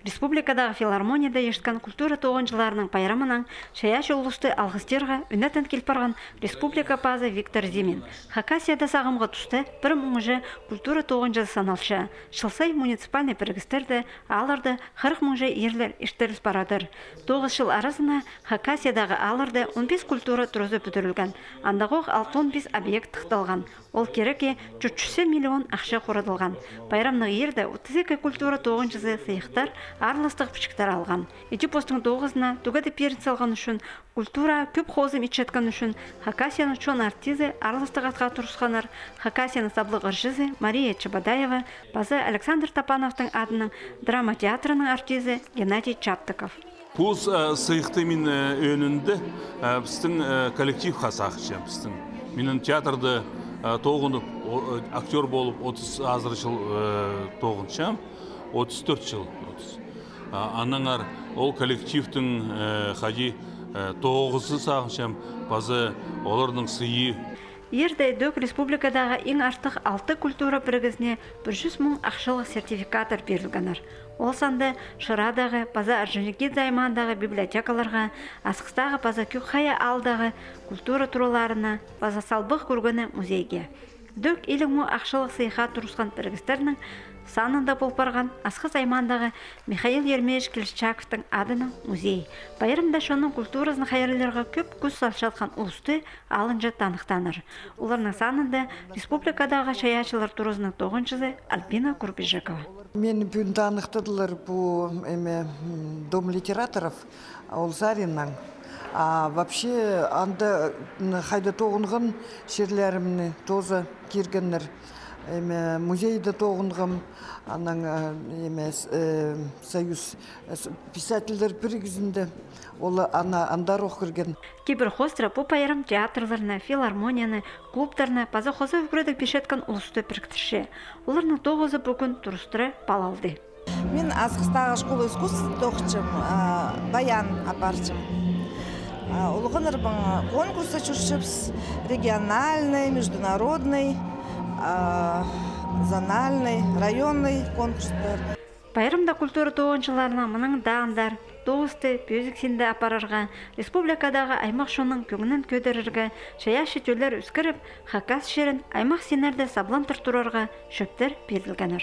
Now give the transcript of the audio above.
Республикадағы филармонияда ешкан культура тоғынжыларының пайрамынан шаяшы улусты алғыстерға үнәтін келпарған республика пазы Виктор Зимин. Хакасияда сағымға тұсты бір мұңжы культура тоғынжы саналшы. Шылсай муниципальный біргістерді алырды 40 мұңжы ерлер іштеріс барадыр. 9 жыл арасына Хакасиядағы алырды 15 культура тұрызы бүтірілген. Андағоқ 6-15 объект тұқталған. Ол кереке 400 миллион ақша қорадылған. Байрамның ерді 32 культура тоғынжызы сыйықтар арлыстық пішіктер алған. Ити постың тоғызына тугады перін салған үшін культура көп хозым итшеткан үшін Хакасияны чон артизы арлыстық атқа тұрысқанар Хакасияны саблық ыржызы Мария Чабадаева, базы Александр Тапановтың адының драма театрының артизы Геннадий Чаптыков. Бұл сыйықты мен өнінде біздің коллектив хасақшы біздің. Менің театрды тоғынып актер болып 30 азыр жыл тоғыншам 34 жыл анаңар ол коллективтің хади тоғызы сағыншам базы олардың сыйы Ерде дөк республикадағы ең артық алты культура бірігізіне 100 мың ақшылық сертификатыр берілгенір. Ол санды Шырадағы, Паза Аржанеки займандағы библиотекаларға, Асқыстағы Паза Кюхая алдағы культура тураларына, Паза Салбық көргені музейге. Дөк елің му ақшылық сыйға тұрысқан біргістерінің санында болпарған Асқыз аймандағы Михаил Ермеш Келішчаковтың адының музей. Байырымда шоның культурасын хайырларға көп көз салшатқан ұлысты алынжы танықтаныр. Оларның санында республикадағы шаячылар турызының тоғыншызы Альбина Курбежекова. Мен бүгін танықтыдылар бұл дом литераторов Олзариннан. А вообще анда хайда тоғынған шерлерімні тозы киргеннер эме музейде тоғынғым анан эмес союз писательдер бірігізінде ол ана андар оқырген Кибер хостра по пайрам театрларына, филармонияны, клубтарына, паза хоза үкіреді пешеткан ұлысты біріктірше. Оларның тоғызы бүгін тұрыстыры балалды. Мен Азқыстағы школа искусств тоқчым, баян апарчым. Улығыныр бұл конкурсы чушчыпс, региональный, международный, зональный, районный конкурстар. Байрымда культура тоғыншыларына мұның дағындар, тоғысты пөзіксенді апарарға, республикадағы аймақ шоның көңінін көдірірге, шая шетөлер үскіріп, хакас шерін аймақ сенерді саблам тұртырарға шөптер берілгенір.